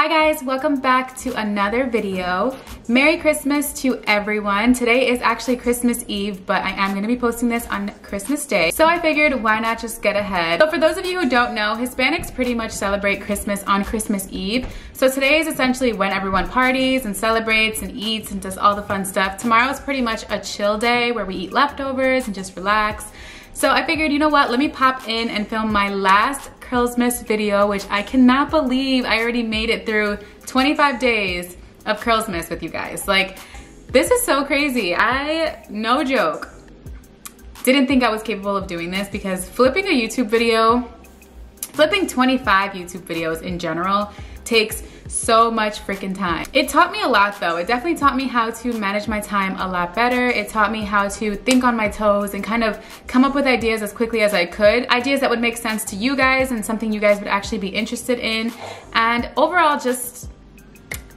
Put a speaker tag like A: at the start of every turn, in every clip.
A: Hi guys, welcome back to another video. Merry Christmas to everyone. Today is actually Christmas Eve, but I am gonna be posting this on Christmas Day. So I figured why not just get ahead. So for those of you who don't know, Hispanics pretty much celebrate Christmas on Christmas Eve. So today is essentially when everyone parties and celebrates and eats and does all the fun stuff. Tomorrow is pretty much a chill day where we eat leftovers and just relax. So I figured, you know what, let me pop in and film my last Curlsmas video, which I cannot believe I already made it through 25 days of Curlsmas with you guys. Like, this is so crazy. I, no joke, didn't think I was capable of doing this because flipping a YouTube video, flipping 25 YouTube videos in general takes so much freaking time. It taught me a lot though. It definitely taught me how to manage my time a lot better. It taught me how to think on my toes and kind of come up with ideas as quickly as I could. Ideas that would make sense to you guys and something you guys would actually be interested in. And overall just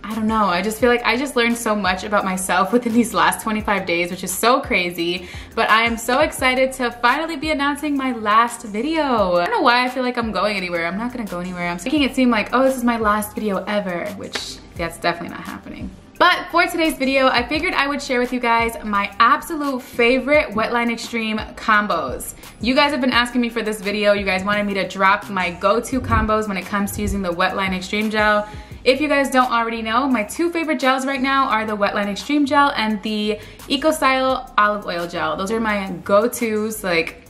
A: I don't know, I just feel like I just learned so much about myself within these last 25 days, which is so crazy. But I am so excited to finally be announcing my last video. I don't know why I feel like I'm going anywhere. I'm not gonna go anywhere. I'm making it seem like, oh, this is my last video ever, which that's definitely not happening. But for today's video, I figured I would share with you guys my absolute favorite Wetline Extreme combos. You guys have been asking me for this video. You guys wanted me to drop my go-to combos when it comes to using the Wetline Extreme Gel. If you guys don't already know, my two favorite gels right now are the Wetline Extreme Gel and the EcoStyle Olive Oil Gel. Those are my go-tos, like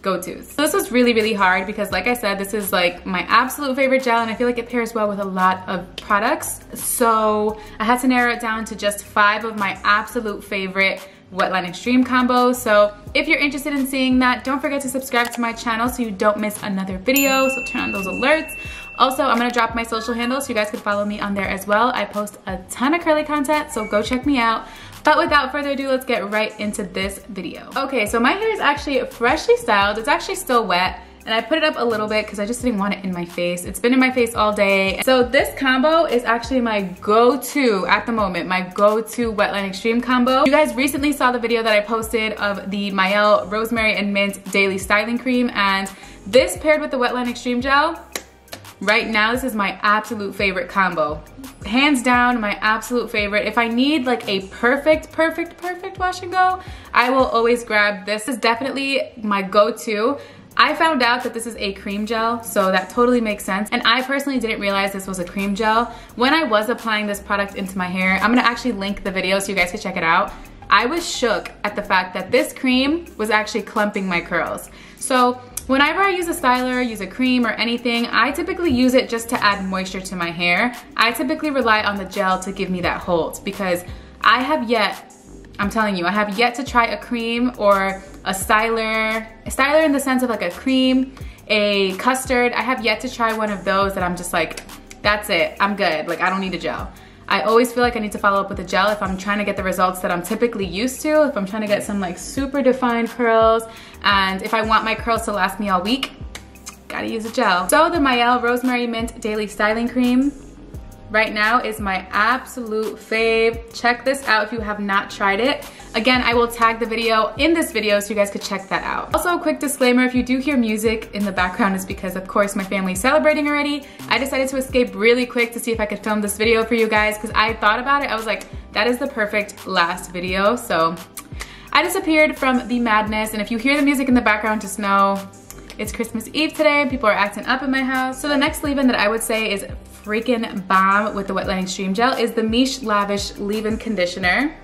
A: go-tos. So this was really, really hard because like I said, this is like my absolute favorite gel and I feel like it pairs well with a lot of products. So I had to narrow it down to just five of my absolute favorite Wetline Extreme combo. So if you're interested in seeing that, don't forget to subscribe to my channel so you don't miss another video. So turn on those alerts. Also, I'm gonna drop my social handles so you guys can follow me on there as well. I post a ton of curly content, so go check me out. But without further ado, let's get right into this video. Okay, so my hair is actually freshly styled. It's actually still wet and I put it up a little bit because I just didn't want it in my face. It's been in my face all day. So this combo is actually my go-to at the moment, my go-to Wetline Extreme combo. You guys recently saw the video that I posted of the Mielle Rosemary and Mint Daily Styling Cream and this paired with the Wetline Extreme Gel, right now this is my absolute favorite combo. Hands down, my absolute favorite. If I need like a perfect, perfect, perfect wash and go, I will always grab this. This is definitely my go-to. I found out that this is a cream gel, so that totally makes sense. And I personally didn't realize this was a cream gel. When I was applying this product into my hair, I'm gonna actually link the video so you guys can check it out. I was shook at the fact that this cream was actually clumping my curls. So whenever I use a styler, use a cream or anything, I typically use it just to add moisture to my hair. I typically rely on the gel to give me that hold because I have yet I'm telling you, I have yet to try a cream or a styler, a styler in the sense of like a cream, a custard. I have yet to try one of those that I'm just like, that's it, I'm good. Like I don't need a gel. I always feel like I need to follow up with a gel if I'm trying to get the results that I'm typically used to, if I'm trying to get some like super defined curls, and if I want my curls to last me all week, gotta use a gel. So the Mielle Rosemary Mint Daily Styling Cream right now is my absolute fave. Check this out if you have not tried it. Again, I will tag the video in this video so you guys could check that out. Also, a quick disclaimer, if you do hear music in the background, it's because of course my family's celebrating already. I decided to escape really quick to see if I could film this video for you guys because I thought about it. I was like, that is the perfect last video. So I disappeared from the madness and if you hear the music in the background, just know it's Christmas Eve today. People are acting up in my house. So the next leave-in that I would say is freaking bomb with the Wetline Extreme Gel is the Miche Lavish Leave-In Conditioner.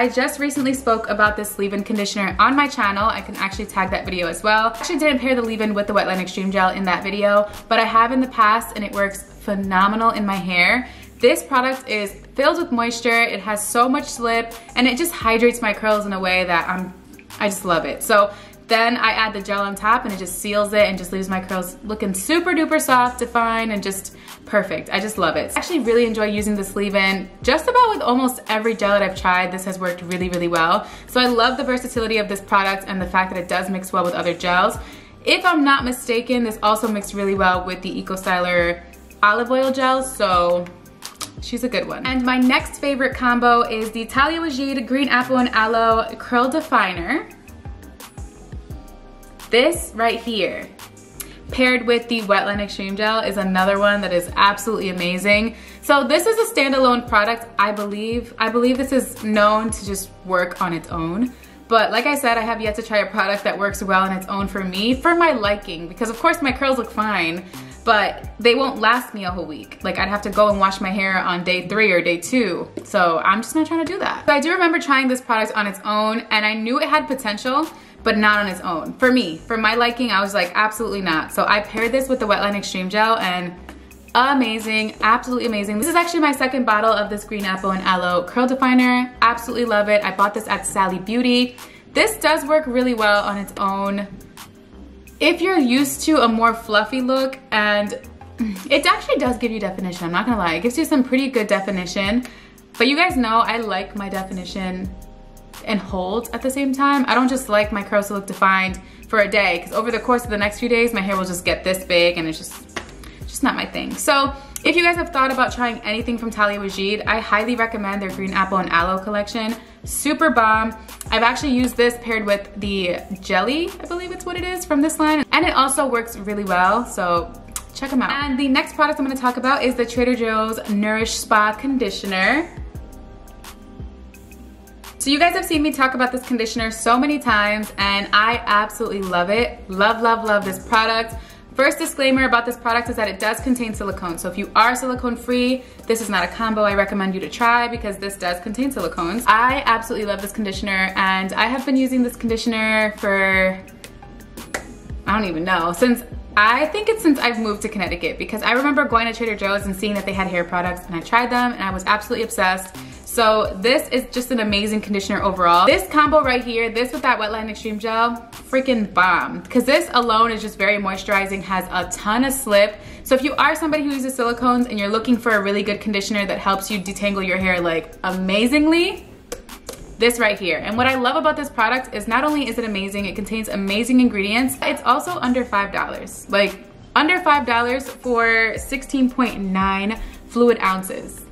A: I just recently spoke about this leave-in conditioner on my channel. I can actually tag that video as well. I actually didn't pair the leave-in with the Wetline Extreme Gel in that video, but I have in the past and it works phenomenal in my hair. This product is filled with moisture, it has so much slip, and it just hydrates my curls in a way that I'm, I just love it. So then I add the gel on top and it just seals it and just leaves my curls looking super duper soft, defined, and just perfect. I just love it. I actually really enjoy using this leave-in just about with almost every gel that I've tried. This has worked really, really well. So I love the versatility of this product and the fact that it does mix well with other gels. If I'm not mistaken, this also mixed really well with the EcoStyler olive oil gel, so she's a good one. And my next favorite combo is the Taliah Waajid Green Apple and Aloe Curl Definer. This right here. paired with the Wetline Extreme Gel is another one that is absolutely amazing. So this is a standalone product, I believe. I believe this is known to just work on its own. But like I said, I have yet to try a product that works well on its own for me, for my liking, because of course my curls look fine, but they won't last me a whole week. Like I'd have to go and wash my hair on day three or day two. So I'm just not trying to do that. But I do remember trying this product on its own and I knew it had potential, but not on its own. For me, for my liking, I was like, absolutely not. So I paired this with the Wetline Extreme Gel and amazing, absolutely amazing. This is actually my second bottle of this green apple and aloe curl definer. Absolutely love it. I bought this at Sally Beauty. This does work really well on its own. If you're used to a more fluffy look and it actually does give you definition, I'm not gonna lie. It gives you some pretty good definition. But you guys know I like my definition and hold at the same time. I don't just like my curls to look defined for a day because over the course of the next few days, my hair will just get this big and it's just just not my thing. So if you guys have thought about trying anything from Taliah Waajid, I highly recommend their green apple and aloe collection. Super bomb. I've actually used this paired with the jelly, I believe it's what it is from this line. And it also works really well, so check them out. And the next product I'm gonna talk about is the Trader Joe's Nourish Spa Conditioner. So you guys have seen me talk about this conditioner so many times and I absolutely love it. Love, love, love this product. First disclaimer about this product is that it does contain silicone. So if you are silicone free, this is not a combo I recommend you to try because this does contain silicones. I absolutely love this conditioner and I have been using this conditioner for, I don't even know, since I think it's since I've moved to Connecticut because I remember going to Trader Joe's and seeing that they had hair products and I tried them and I was absolutely obsessed. So this is just an amazing conditioner overall. This combo right here, this with that Wetline Extreme Gel, freaking bomb. Because this alone is just very moisturizing, has a ton of slip. So if you are somebody who uses silicones and you're looking for a really good conditioner that helps you detangle your hair like amazingly, this right here. And what I love about this product is not only is it amazing, it contains amazing ingredients, it's also under $5. Like under $5 for 16.9 fluid ounces.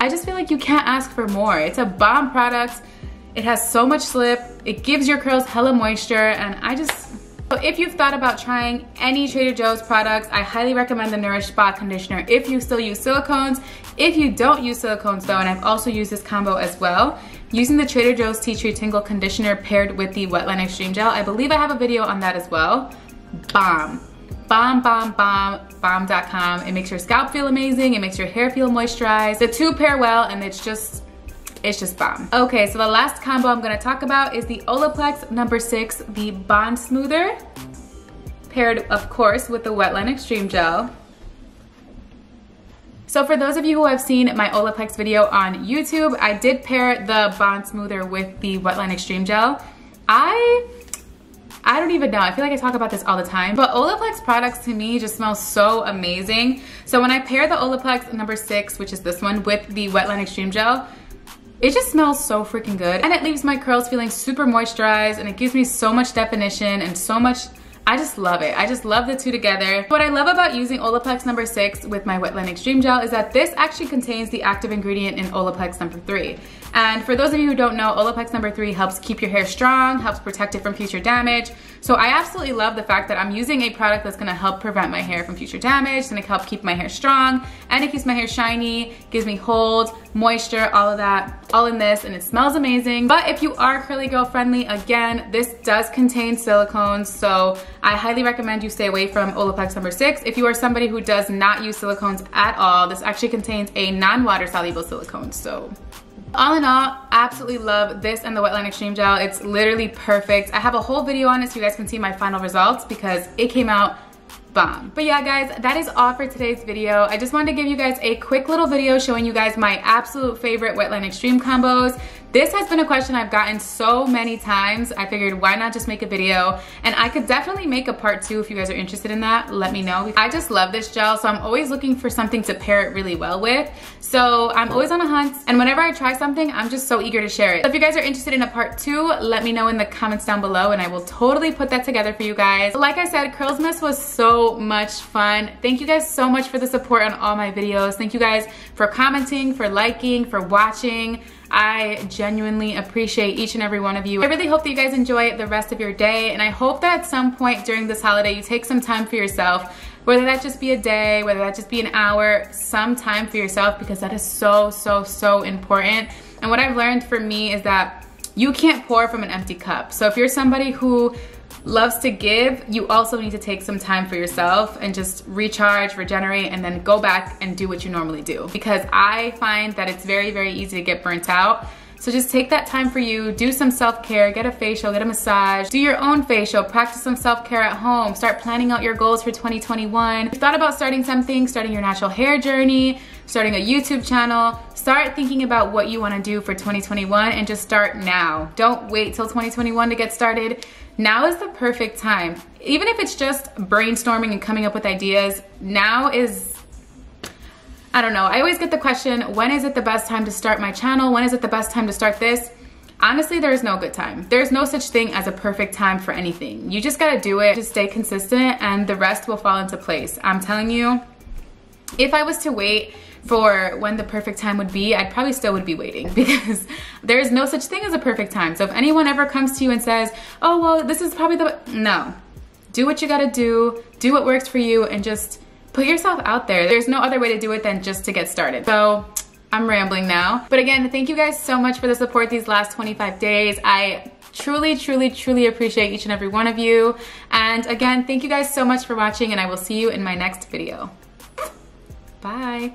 A: I just feel like you can't ask for more. It's a bomb product. It has so much slip. It gives your curls hella moisture and I just, so if you've thought about trying any Trader Joe's products, I highly recommend the Nourish Spa Conditioner if you still use silicones. If you don't use silicones though, and I've also used this combo as well, using the Trader Joe's Tea Tree Tingle Conditioner paired with the Wetline Extreme Gel, I believe I have a video on that as well. Bomb bomb, bomb, bomb, bomb.com. It makes your scalp feel amazing. It makes your hair feel moisturized. The two pair well and it's just, it's just bomb. Okay, so the last combo I'm gonna talk about is the Olaplex number six, the Bond Smoother, paired of course with the Wetline Extreme Gel. So for those of you who have seen my Olaplex video on YouTube, I did pair the Bond Smoother with the Wetline Extreme Gel. I I don't even know. I feel like I talk about this all the time. But Olaplex products to me just smell so amazing. So when I pair the Olaplex number six, which is this one, with the Wetline Extreme Gel, it just smells so freaking good. And it leaves my curls feeling super moisturized and it gives me so much definition and so much I just love it. I just love the two together. What I love about using Olaplex number six with my Wetline Extreme Gel is that this actually contains the active ingredient in Olaplex number three. And for those of you who don't know, Olaplex number three helps keep your hair strong, helps protect it from future damage. So I absolutely love the fact that I'm using a product that's gonna help prevent my hair from future damage, it's gonna help keep my hair strong, and it keeps my hair shiny, gives me hold, moisture, all of that, all in this, and it smells amazing. But if you are curly girl friendly, again, this does contain silicones, so I highly recommend you stay away from Olaplex number six. If you are somebody who does not use silicones at all, this actually contains a non-water soluble silicone, so all in all, absolutely love this and the Wetline Extreme Gel. It's literally perfect. I have a whole video on it so you guys can see my final results because it came out bomb. But yeah guys, that is all for today's video. I just wanted to give you guys a quick little video showing you guys my absolute favorite Wetline Extreme combos. This has been a question I've gotten so many times. I figured why not just make a video? And I could definitely make a part two if you guys are interested in that. Let me know. I just love this gel, so I'm always looking for something to pair it really well with. So I'm always on a hunt, and whenever I try something, I'm just so eager to share it. So if you guys are interested in a part two, let me know in the comments down below, and I will totally put that together for you guys. Like I said, Curlsmas was so so much fun. Thank you guys so much for the support on all my videos. Thank you guys for commenting, for liking, for watching. I genuinely appreciate each and every one of you. I really hope that you guys enjoy the rest of your day and I hope that at some point during this holiday you take some time for yourself whether that just be a day, whether that just be an hour, some time for yourself because that is so, so, so important. And what I've learned for me is that you can't pour from an empty cup. So if you're somebody who loves to give, you also need to take some time for yourself and just recharge, regenerate, and then go back and do what you normally do. Because I find that it's very, very easy to get burnt out. So just take that time for you, do some self-care, get a facial, get a massage, do your own facial, practice some self-care at home, start planning out your goals for 2021. If you thought about starting something, starting your natural hair journey, starting a YouTube channel, start thinking about what you wanna do for 2021 and just start now. Don't wait till 2021 to get started. Now is the perfect time. Even if it's just brainstorming and coming up with ideas, now is I don't know. I always get the question, when is it the best time to start my channel? When is it the best time to start this? Honestly, there is no good time. There's no such thing as a perfect time for anything. You just gotta do it, just stay consistent, and the rest will fall into place. I'm telling you, if I was to wait for when the perfect time would be, I probably still would be waiting because there is no such thing as a perfect time. So if anyone ever comes to you and says, oh, well, this is probably the, no. Do what you gotta do, do what works for you, and just put yourself out there. There's no other way to do it than just to get started. So I'm rambling now. But again, thank you guys so much for the support these last 25 days. I truly, truly, truly appreciate each and every one of you. And again, thank you guys so much for watching and I will see you in my next video. Bye.